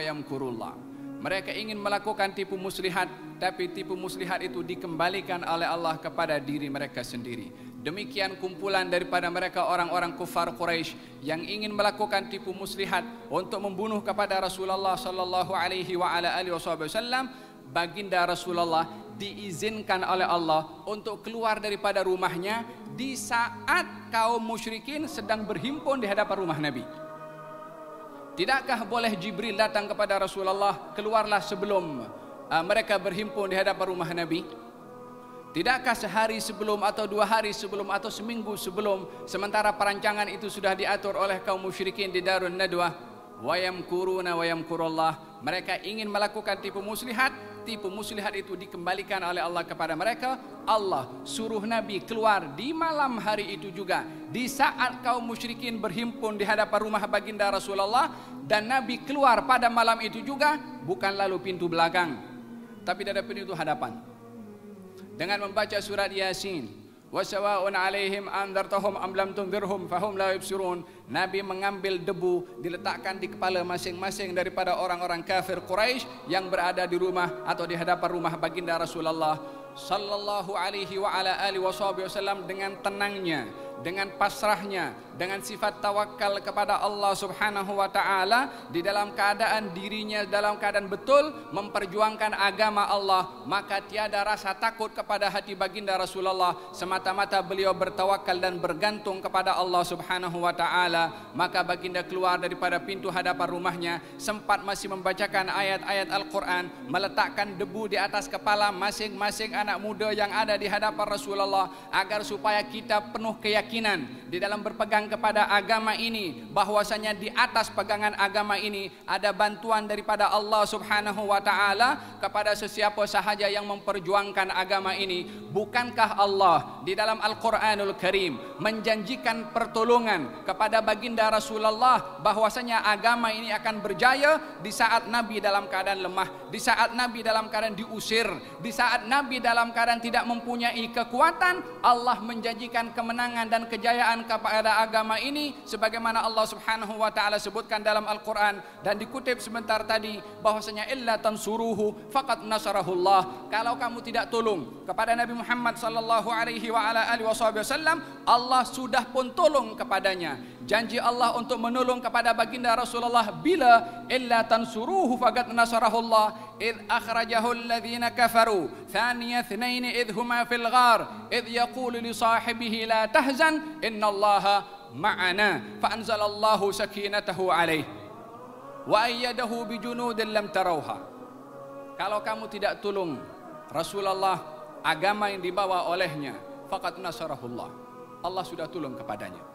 yamkurullah. Mereka ingin melakukan tipu muslihat tapi tipu muslihat itu dikembalikan oleh Allah kepada diri mereka sendiri. Demikian kumpulan daripada mereka orang-orang kufar Quraisy yang ingin melakukan tipu muslihat untuk membunuh kepada Rasulullah sallallahu alaihi wa ala alihi wasallam. Baginda Rasulullah diizinkan oleh Allah untuk keluar daripada rumahnya di saat kaum musyrikin sedang berhimpun di hadapan rumah Nabi. Tidakkah boleh Jibril datang kepada Rasulullah? Keluarlah sebelum uh, mereka berhimpun di hadapan rumah Nabi? Tidakkah sehari sebelum atau dua hari sebelum atau seminggu sebelum sementara perancangan itu sudah diatur oleh kaum musyrikin di Darun Nadwah? Wa yamkuruna wa yamkurullah. Mereka ingin melakukan tipu muslihat tipu muslihat itu dikembalikan oleh Allah kepada mereka Allah suruh Nabi keluar di malam hari itu juga di saat kaum musyrikin berhimpun di hadapan rumah baginda Rasulullah dan Nabi keluar pada malam itu juga bukan lalu pintu belakang tapi dari pintu hadapan. Dengan membaca surat Yasin wasawa'un alaihim andartahum am lam tunzirhum fahum la yubsirun. Nabi mengambil debu diletakkan di kepala masing-masing daripada orang-orang kafir Quraisy yang berada di rumah atau di hadapan rumah baginda Rasulullah sallallahu alaihi wa ala alihi wasallam dengan tenangnya dengan pasrahnya dengan sifat tawakal kepada Allah Subhanahu wa taala di dalam keadaan dirinya dalam keadaan betul memperjuangkan agama Allah maka tiada rasa takut kepada hati baginda Rasulullah. Semata-mata beliau bertawakal dan bergantung kepada Allah Subhanahu wa taala maka baginda keluar daripada pintu hadapan rumahnya sempat masih membacakan ayat-ayat Al-Quran meletakkan debu di atas kepala masing-masing anak muda yang ada di hadapan Rasulullah agar supaya kita penuh keyakinan di dalam berpegang kepada agama ini bahwasanya di atas pegangan agama ini ada bantuan daripada Allah Subhanahu wa taala kepada sesiapa sahaja yang memperjuangkan agama ini. Bukankah Allah di dalam Al-Qur'anul Karim menjanjikan pertolongan kepada baginda Rasulullah bahwasanya agama ini akan berjaya di saat Nabi dalam keadaan lemah di saat Nabi dalam keadaan diusir di saat Nabi dalam keadaan tidak mempunyai kekuatan Allah menjanjikan kemenangan dan kejayaan kepada agama ini sebagaimana Allah Subhanahu wa taala sebutkan dalam Al-Qur'an. Dan dikutip sebentar tadi bahwasanya illa tansuruhu faqad nasarahullah. Kalau kamu tidak tolong kepada Nabi Muhammad sallallahu alaihi wa ala alihi wasallam Allah sudah pun tolong kepadanya. Janji Allah untuk menolong kepada baginda Rasulullah bila? Illa tansuruhu faqad nasarahullah. Id akhrajahu alladhina kafaru. Thaniya thnain id huma fil ghar. Id yaqulu li sahibihi la tahzan. Innallaha ma'ana. Fa anzalallahu sakinatahu alayhi wa ayyadahu bijunudin lam tarawha. Kalau kamu tidak tolong Rasulullah agama yang dibawa olehnya faqad nasarahullah Allah sudah tolong kepadanya